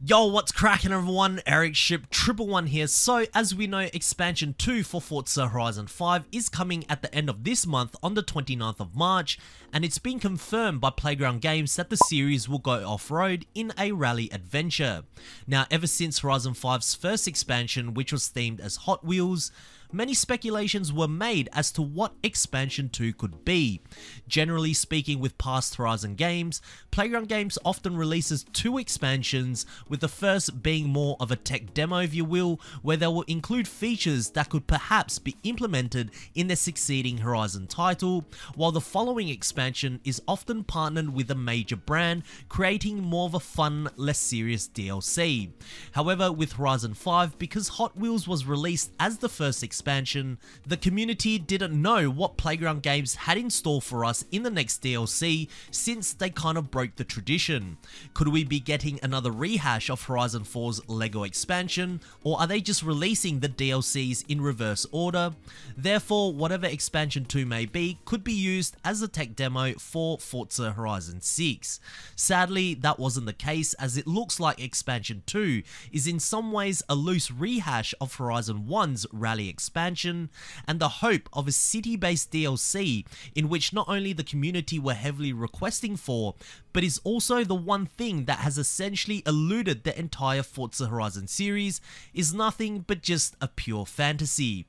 Yo, what's cracking everyone? Eric Ship Triple One here. So, as we know, expansion 2 for Forza Horizon 5 is coming at the end of this month on the 29th of March, and it's been confirmed by Playground Games that the series will go off-road in a rally adventure. Now, ever since Horizon 5's first expansion, which was themed as Hot Wheels, many speculations were made as to what Expansion 2 could be. Generally speaking with past Horizon games, Playground Games often releases two expansions, with the first being more of a tech demo if you will, where they will include features that could perhaps be implemented in their succeeding Horizon title, while the following expansion is often partnered with a major brand, creating more of a fun, less serious DLC. However, with Horizon 5, because Hot Wheels was released as the first expansion, expansion, the community didn't know what Playground Games had in store for us in the next DLC since they kind of broke the tradition. Could we be getting another rehash of Horizon 4's LEGO expansion, or are they just releasing the DLCs in reverse order? Therefore, whatever expansion 2 may be could be used as a tech demo for Forza Horizon 6. Sadly, that wasn't the case as it looks like expansion 2 is in some ways a loose rehash of Horizon 1's rally expansion expansion, and the hope of a city-based DLC in which not only the community were heavily requesting for, but is also the one thing that has essentially eluded the entire Forza Horizon series, is nothing but just a pure fantasy.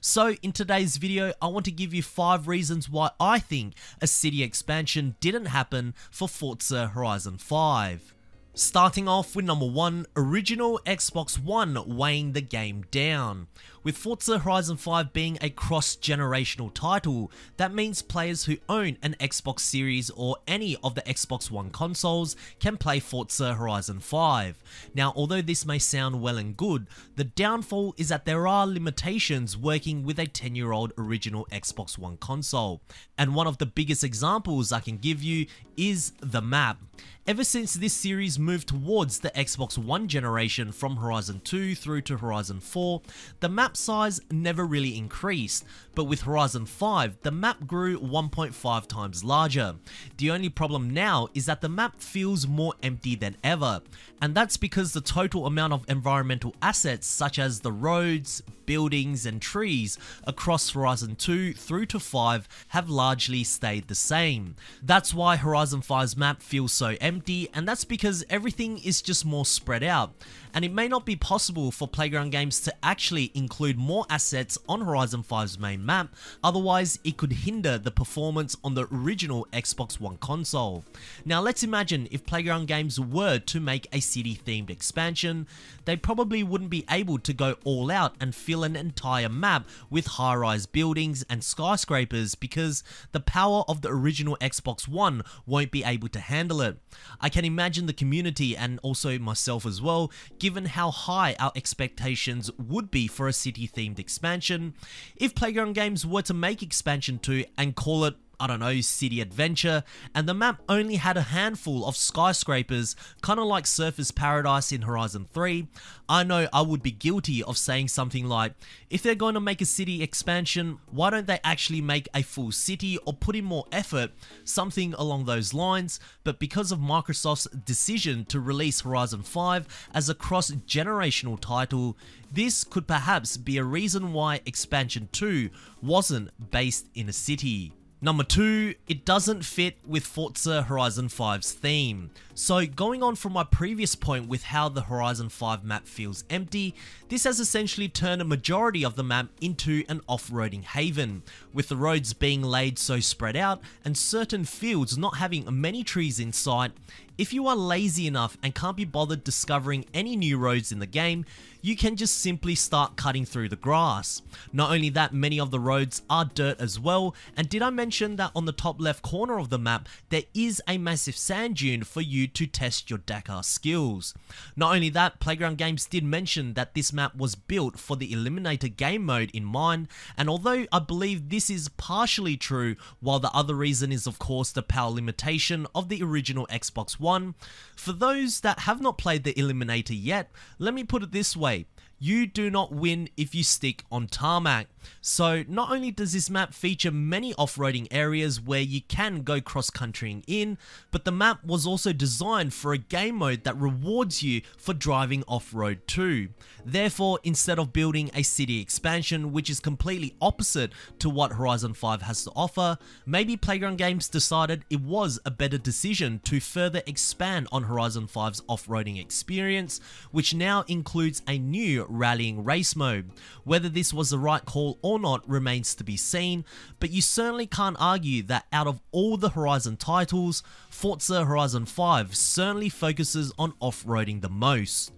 So in today's video, I want to give you 5 reasons why I think a city expansion didn't happen for Forza Horizon 5. Starting off with number 1, original Xbox One weighing the game down. With Forza Horizon 5 being a cross-generational title, that means players who own an Xbox Series or any of the Xbox One consoles can play Forza Horizon 5. Now although this may sound well and good, the downfall is that there are limitations working with a 10 year old original Xbox One console. And one of the biggest examples I can give you is the map. Ever since this series moved towards the Xbox One generation from Horizon 2 through to Horizon 4, the map size never really increased, but with Horizon 5, the map grew 1.5 times larger. The only problem now is that the map feels more empty than ever, and that's because the total amount of environmental assets such as the roads, buildings and trees across Horizon 2 through to 5 have largely stayed the same. That's why Horizon 5's map feels so empty and that's because everything is just more spread out and it may not be possible for Playground Games to actually include more assets on Horizon 5's main map, otherwise it could hinder the performance on the original Xbox One console. Now let's imagine if Playground Games were to make a city themed expansion, they probably wouldn't be able to go all out and fill an entire map with high rise buildings and skyscrapers because the power of the original Xbox One won't be able to handle it. I can imagine the community and also myself as well given how high our expectations would be for a city themed expansion. If Playground Games were to make expansion 2 and call it I don't know, city adventure, and the map only had a handful of skyscrapers, kinda like Surfers Paradise in Horizon 3, I know I would be guilty of saying something like, if they're going to make a city expansion, why don't they actually make a full city or put in more effort, something along those lines, but because of Microsoft's decision to release Horizon 5 as a cross-generational title, this could perhaps be a reason why Expansion 2 wasn't based in a city. Number two, it doesn't fit with Forza Horizon 5's theme. So going on from my previous point with how the Horizon 5 map feels empty, this has essentially turned a majority of the map into an off-roading haven, with the roads being laid so spread out and certain fields not having many trees in sight, if you are lazy enough and can't be bothered discovering any new roads in the game, you can just simply start cutting through the grass. Not only that, many of the roads are dirt as well, and did I mention that on the top left corner of the map, there is a massive sand dune for you to test your Dakar skills. Not only that, Playground Games did mention that this map was built for the Eliminator game mode in mind, and although I believe this is partially true, while the other reason is of course the power limitation of the original Xbox One, for those that have not played the Eliminator yet, let me put it this way, you do not win if you stick on tarmac. So not only does this map feature many off-roading areas where you can go cross-countrying in, but the map was also designed for a game mode that rewards you for driving off-road too. Therefore, instead of building a city expansion which is completely opposite to what Horizon 5 has to offer, maybe Playground Games decided it was a better decision to further expand on Horizon 5's off-roading experience, which now includes a new rallying race mode. Whether this was the right call or not remains to be seen, but you certainly can't argue that out of all the Horizon titles, Forza Horizon 5 certainly focuses on off-roading the most.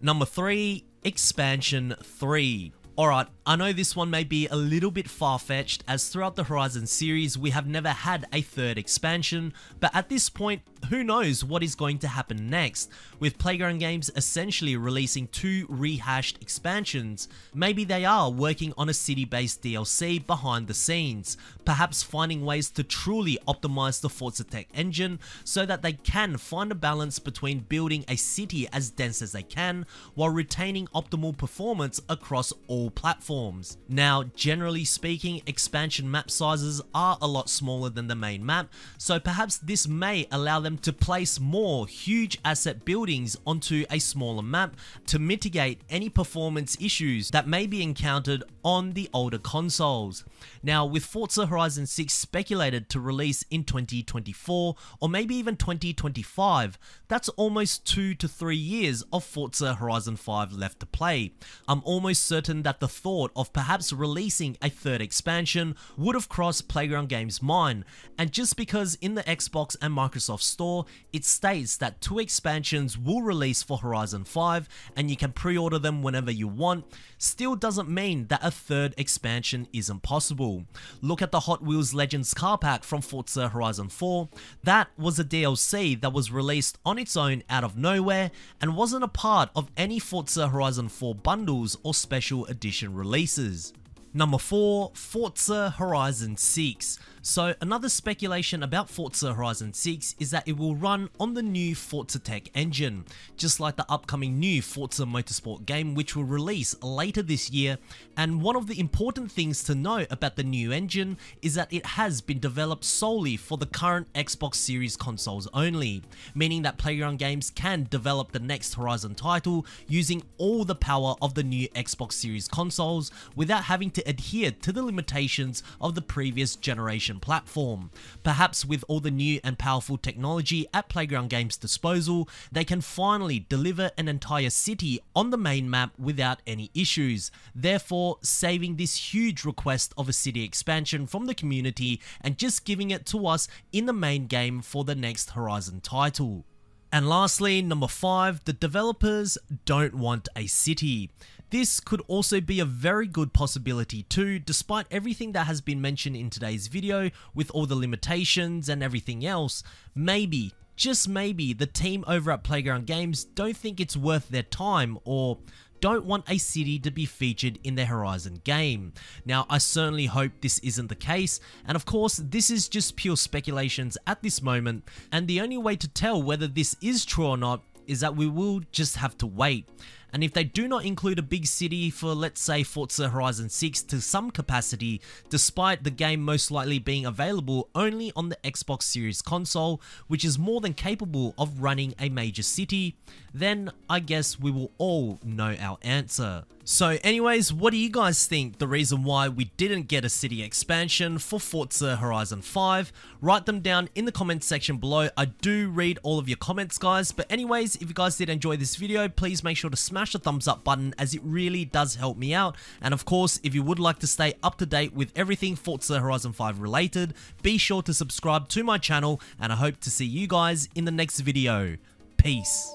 Number 3, Expansion 3. Alright, I know this one may be a little bit far-fetched as throughout the Horizon series we have never had a third expansion, but at this point who knows what is going to happen next, with Playground Games essentially releasing two rehashed expansions. Maybe they are working on a city-based DLC behind the scenes, perhaps finding ways to truly optimize the Forza Tech engine so that they can find a balance between building a city as dense as they can while retaining optimal performance across all platforms. Now, generally speaking, expansion map sizes are a lot smaller than the main map, so perhaps this may allow them to place more huge asset buildings onto a smaller map to mitigate any performance issues that may be encountered on the older consoles. Now, with Forza Horizon 6 speculated to release in 2024 or maybe even 2025, that's almost 2 to 3 years of Forza Horizon 5 left to play. I'm almost certain that the thought of perhaps releasing a third expansion would have crossed Playground Games' mind, and just because in the Xbox and Microsoft store, it states that two expansions will release for Horizon 5 and you can pre-order them whenever you want, still doesn't mean that a third expansion isn't possible. Look at the Hot Wheels Legends car pack from Forza Horizon 4. That was a DLC that was released on its own out of nowhere and wasn't a part of any Forza Horizon 4 bundles or special edition releases. Number 4, Forza Horizon 6. So another speculation about Forza Horizon 6 is that it will run on the new Forza Tech engine, just like the upcoming new Forza Motorsport game which will release later this year and one of the important things to know about the new engine is that it has been developed solely for the current Xbox Series consoles only, meaning that Playground Games can develop the next Horizon title using all the power of the new Xbox Series consoles without having to adhere to the limitations of the previous generation platform. Perhaps with all the new and powerful technology at Playground Games' disposal, they can finally deliver an entire city on the main map without any issues, therefore saving this huge request of a city expansion from the community and just giving it to us in the main game for the next Horizon title. And lastly, number 5, the developers don't want a city. This could also be a very good possibility too, despite everything that has been mentioned in today's video with all the limitations and everything else, maybe, just maybe, the team over at Playground Games don't think it's worth their time or don't want a city to be featured in the Horizon game. Now, I certainly hope this isn't the case, and of course, this is just pure speculations at this moment, and the only way to tell whether this is true or not is that we will just have to wait. And if they do not include a big city for let's say Forza Horizon 6 to some capacity, despite the game most likely being available only on the Xbox Series console, which is more than capable of running a major city, then I guess we will all know our answer. So anyways, what do you guys think the reason why we didn't get a city expansion for Forza Horizon 5? Write them down in the comments section below. I do read all of your comments guys, but anyways, if you guys did enjoy this video, please make sure to smash the thumbs up button as it really does help me out. And of course, if you would like to stay up to date with everything Forza Horizon 5 related, be sure to subscribe to my channel and I hope to see you guys in the next video. Peace.